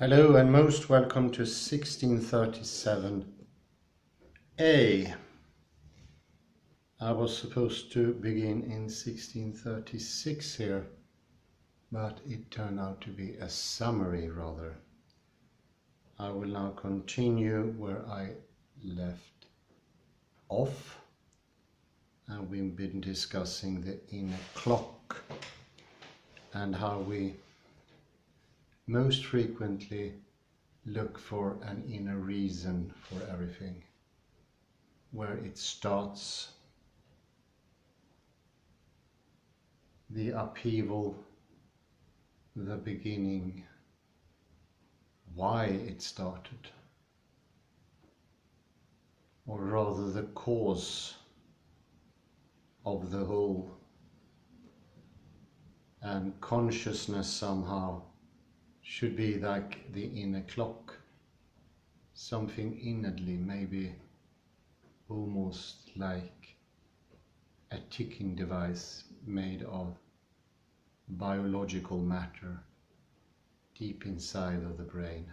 Hello and most welcome to 1637A. I was supposed to begin in 1636 here, but it turned out to be a summary rather. I will now continue where I left off and we've been discussing the inner clock and how we most frequently look for an inner reason for everything, where it starts, the upheaval, the beginning, why it started, or rather the cause of the whole, and consciousness somehow should be like the inner clock, something inwardly, maybe almost like a ticking device made of biological matter deep inside of the brain,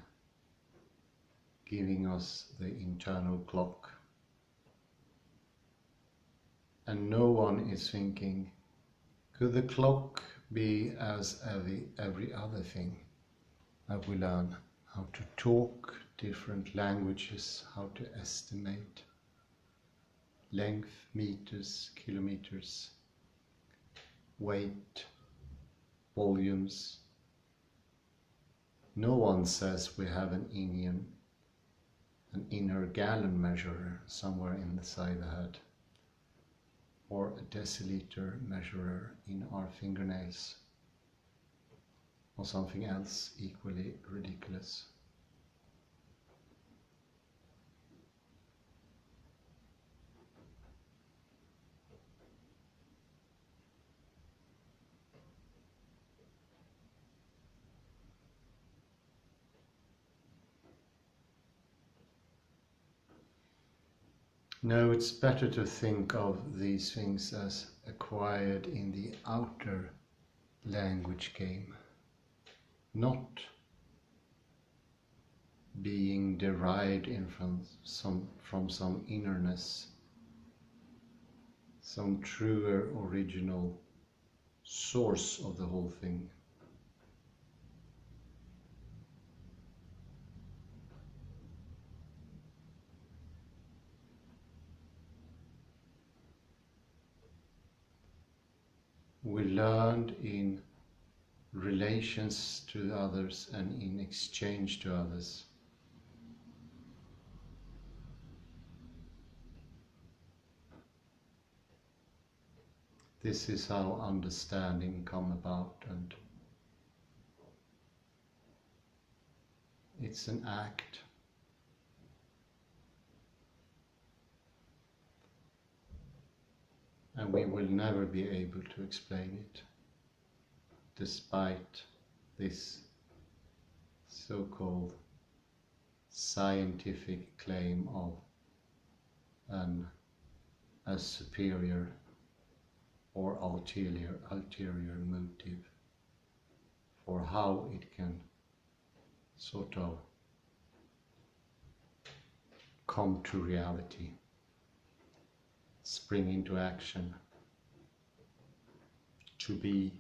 giving us the internal clock. And no one is thinking, could the clock be as every, every other thing? Uh, we learn how to talk different languages, how to estimate length, meters, kilometers, weight, volumes. No one says we have an Indian, an inner gallon measurer somewhere in the side of the head or a deciliter measurer in our fingernails or something else equally ridiculous. No, it's better to think of these things as acquired in the outer language game not being derived in from some from some innerness some truer original source of the whole thing. We learned in relations to others and in exchange to others. This is how understanding come about and it's an act. And we will never be able to explain it despite this so-called scientific claim of an a superior or ulterior, ulterior motive for how it can sort of come to reality, spring into action, to be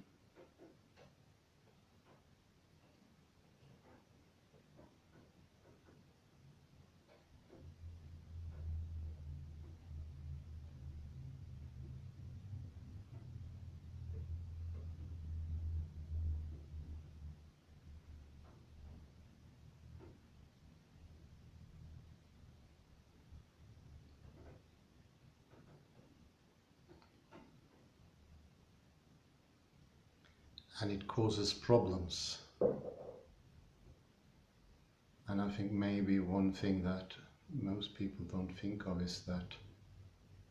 and it causes problems. And I think maybe one thing that most people don't think of is that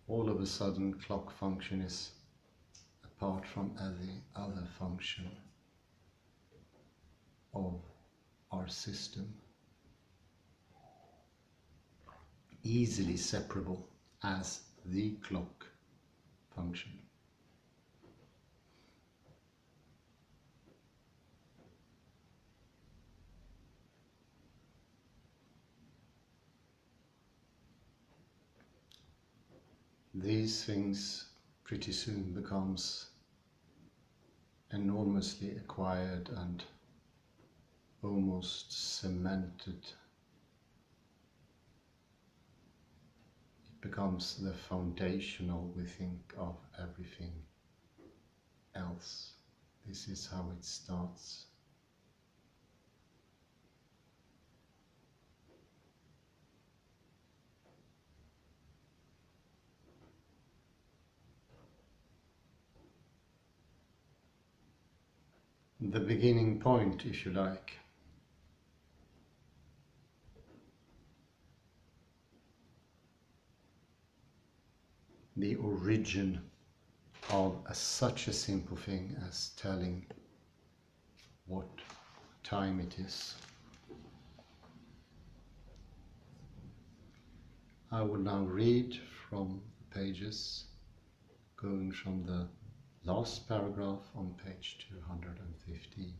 all of a sudden clock function is apart from every other function of our system easily separable as the clock function. These things pretty soon becomes enormously acquired and almost cemented. It becomes the foundational, we think, of everything else. This is how it starts. The beginning point, if you like. The origin of a, such a simple thing as telling what time it is. I will now read from pages going from the last paragraph on page 215.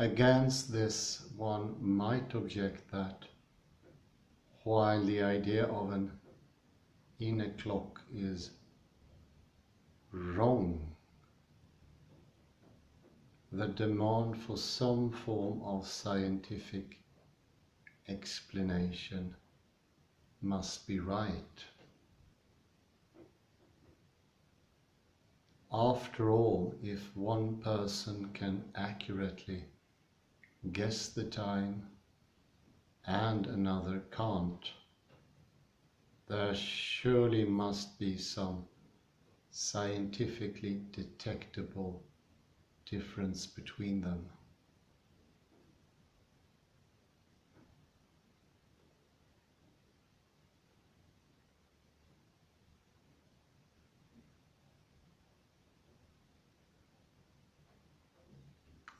Against this, one might object that while the idea of an inner clock is wrong the demand for some form of scientific explanation must be right. After all, if one person can accurately guess the time and another can't, there surely must be some scientifically detectable difference between them.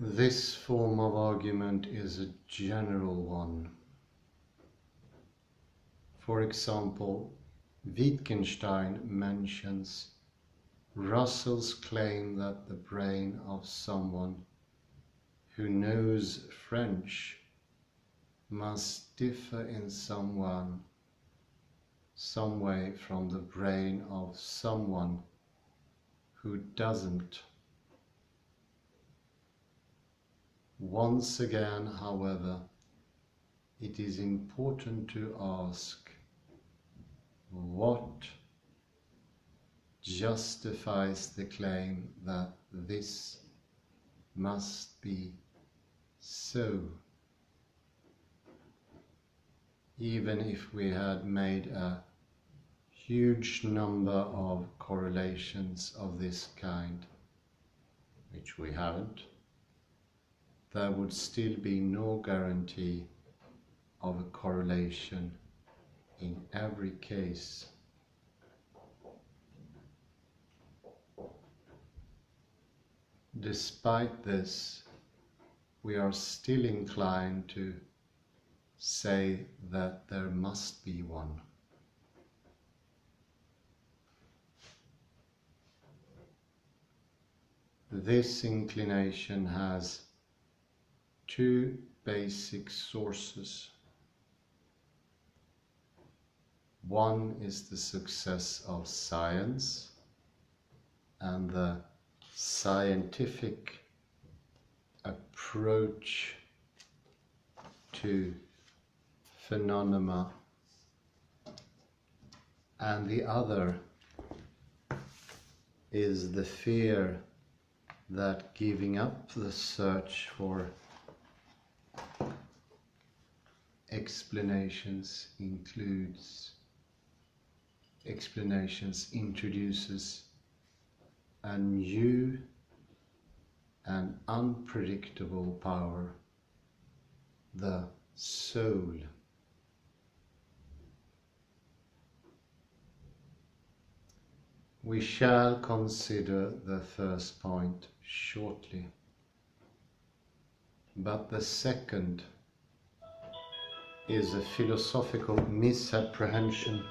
This form of argument is a general one. For example, Wittgenstein mentions Russell's claim that the brain of someone who knows French must differ in someone, some way from the brain of someone who doesn't. Once again, however, it is important to ask what justifies the claim that this must be so. Even if we had made a huge number of correlations of this kind, which we haven't, there would still be no guarantee of a correlation in every case. Despite this, we are still inclined to say that there must be one. This inclination has two basic sources. One is the success of science and the scientific approach to phenomena and the other is the fear that giving up the search for explanations includes explanations introduces a new and unpredictable power, the soul. We shall consider the first point shortly, but the second is a philosophical misapprehension